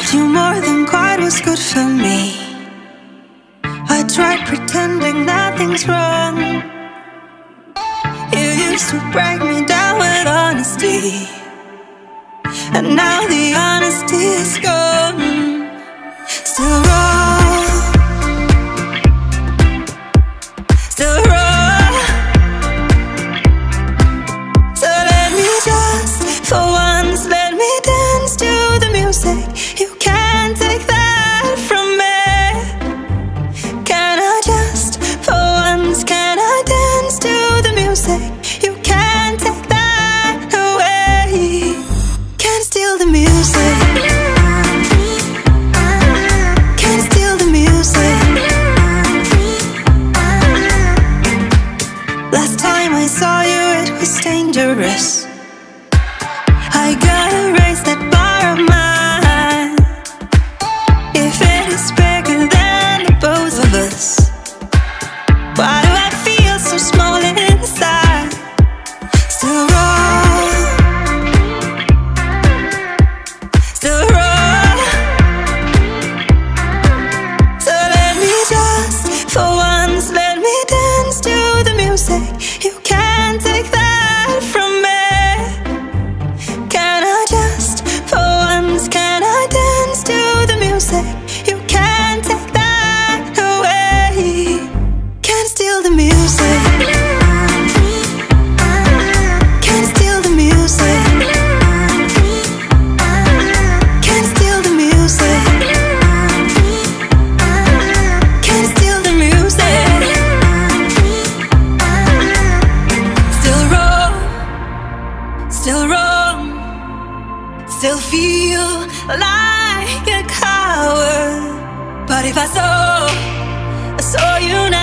loved you more than God was good for me. I tried pretending nothing's wrong. You used to break me down with honesty, and now the honesty is gone. Still wrong. Last time I saw you, it was dangerous. I gotta. take still roam, still feel like a coward. But if I saw, I saw you now.